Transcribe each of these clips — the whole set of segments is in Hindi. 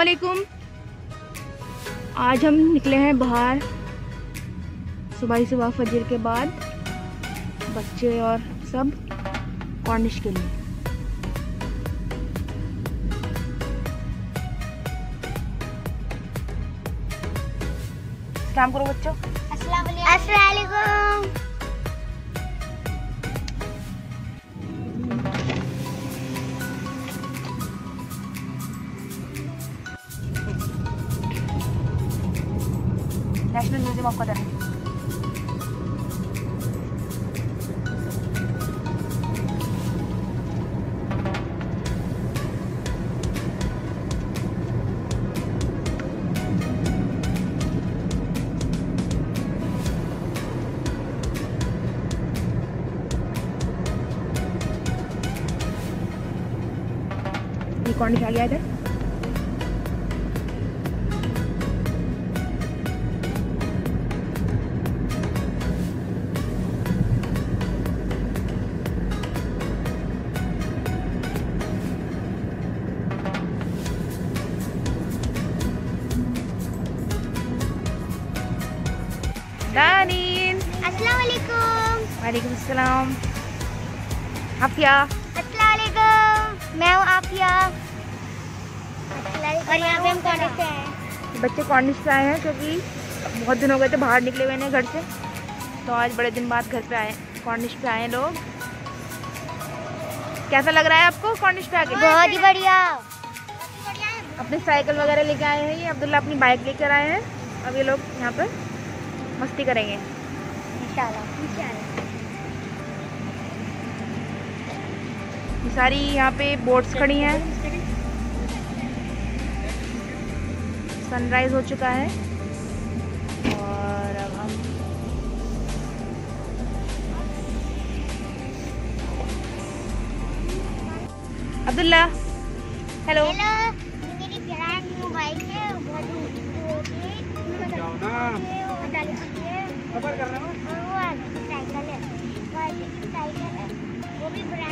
वालेकुम आज हम निकले हैं बाहर सुबह ही सुबह फजर के बाद, बच्चे और सब कॉर्निश के लिए। काम करो बच्चों। अस्सलाम वालेकुम नेशनल म्यूजियम ऑफ कदर ये कौन आ गया इधर दानीन अस्सलाम वालेकुम वालेकुम अस्सलाम आफिया अस्सलाम वालेकुम मैं हूँ आफिया और यहाँ पे हम कॉलेज से आए हैं बच्चे कॉर्निश से आए हैं? क्योंकि बहुत दिन हो गए थे बाहर निकले हुए हैं घर से। तो आज बड़े दिन बाद घर पे आए कॉर्निश पे आए लोग? कैसा लग रहा है आपको कॉर्निश पे आके? बहुत ही बढ़िया। अपनी साइकिल वगैरह लेके आए हैं ये अब्दुल्ला अपनी बाइक लेकर आए हैं? अब ये लोग यहाँ पे मस्ती करेंगे। ये सारी यहाँ पे बोट्स खड़ी हैं। सनराइज हो चुका है। और अब हम अब्दुल्ला हेलो हेलो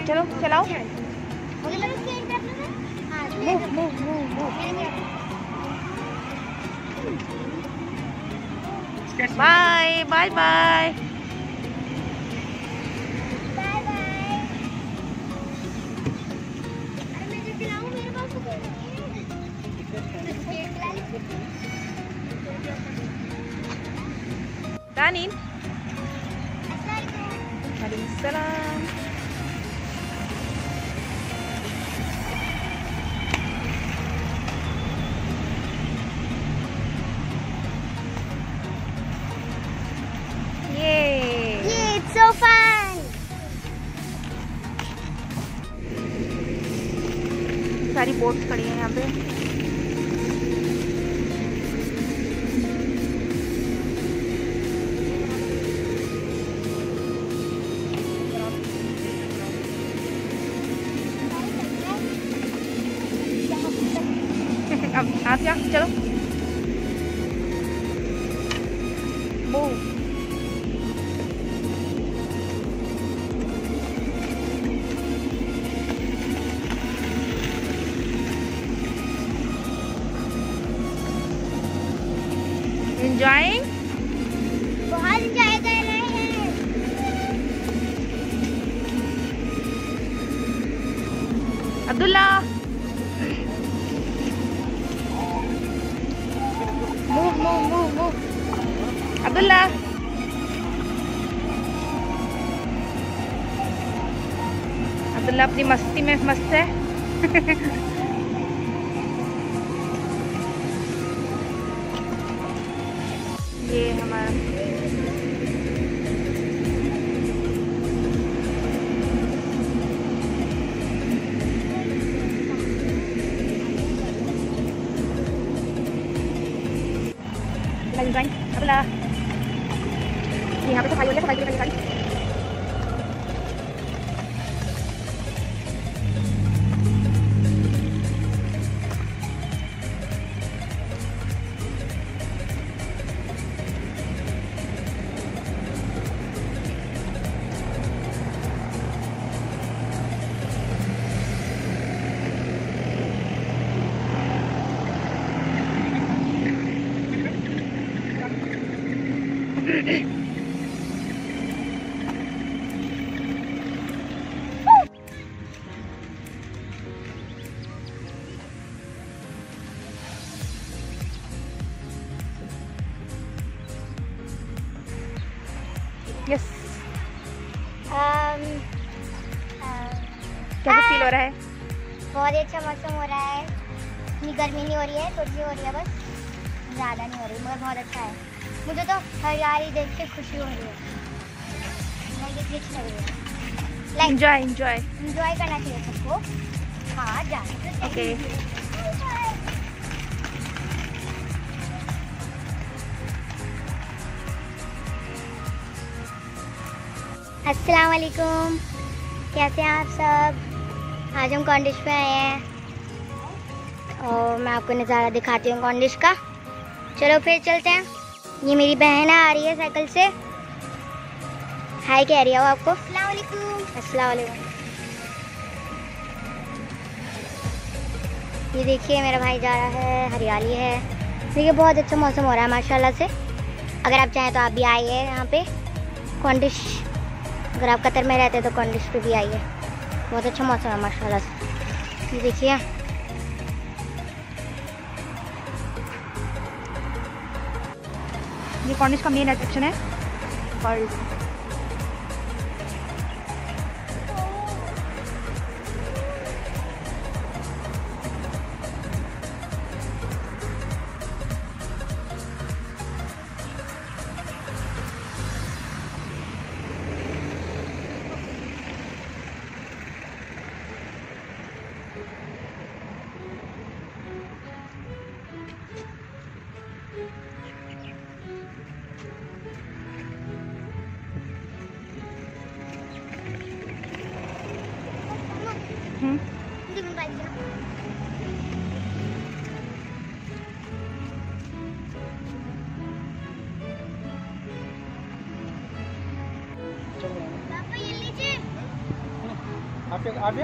चलो चलाओ। वो भी लोग चेंज कर लो हाँ move move move move bye bye bye bye दानीन अस्सलाम वालेकुम सलाम ये ये इट्स सो फन सारी बोट्स खड़ी हैं यहाँ पे आप क्या चलो मूव enjoying? अब्दुल्ला अब्दुल्ला अपनी मस्ती में मस्त है ये हमारा lagi guys apa lah ni apa tu yes um, um, क्या uh, फील हो रहा है? बहुत ही अच्छा मौसम हो रहा है। इतनी गर्मी नहीं हो रही है थोड़ी हो रही है बस। ज़्यादा नहीं हो रही मगर बहुत अच्छा है। मुझे तो हरियाली देख के खुशी हो रही है। एंजॉय एंजॉय एंजॉय करना चाहिए सबको। हाँ जाना तो ओके अस्सलाम वालेकुम कैसे हैं आप सब? आज हम कॉन्डिश पे आए हैं। और मैं आपको नज़ारा दिखाती हूँ कॉन्डिश का। चलो फिर चलते हैं। ये मेरी बहन आ रही है साइकिल से। हाय कह रही है वो आपको। अस्सलाम वालेकुम अस्सलाम वालेकुम ये देखिए मेरा भाई जा रहा है। हरियाली है। देखिए बहुत अच्छा मौसम हो रहा है माशाल्लाह से। अगर आप चाहें तो आप भी आइए यहाँ पे। कॉन्डिश अगर आप कतर में रहते तो कॉन्डिस पर भी आइए बहुत अच्छा मौसम है, माशाल्लाह से। ये देखिए। ये कॉर्निश का मेन अट्रैक्शन है? और आप आप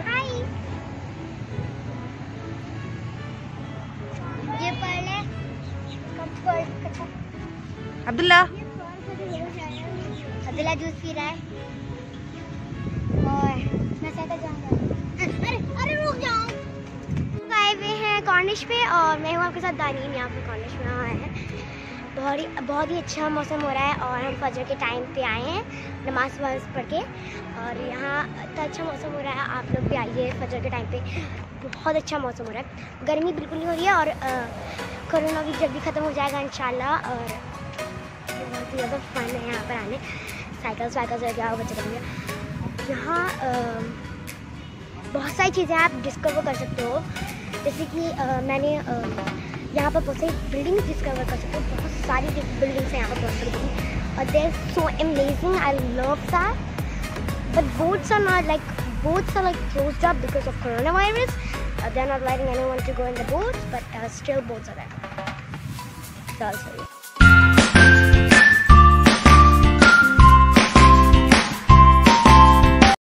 ये पहले अब्दुल्ला। अब्दुल्ला जूस पी रहा है? और मैं साइकिल जाऊँगा। अरे अरे रुक जाओ। आए हुए हैं कॉर्निश पे और मैं हूँ आपके साथ दानीन यहाँ पे कॉर्निश में आए हैं। बहुत ही बहुत ही अच्छा मौसम हो रहा है और हम फजर के टाइम पे आए हैं नमाज़ वमाज पढ़ के। और यहाँ इतना अच्छा मौसम हो रहा है आप लोग भी आइए फजर के टाइम पे। बहुत अच्छा मौसम हो रहा है। गर्मी बिल्कुल नहीं हो रही है और कोरोना भी जल्दी ख़त्म हो जाएगा इंशाल्लाह। और बहुत ही ज़्यादा फन है यहाँ पर आने। साइकिल वाइकल से क्या बच्चे करेंगे यहाँ बहुत सारी चीज़ें आप डिस्कवर कर सकते हो। जैसे कि अ, मैंने अ, यहाँ पर बहुत सारी बिल्डिंग डिस्कवर कर सकते हो। बहुत सारी बिल्डिंग्स हैं यहाँ पर, बहुत सारी और they're so amazing I love that but boats are not like boats are like close up because of corona virus there not like anyone to go in the boats but still boats are that sorry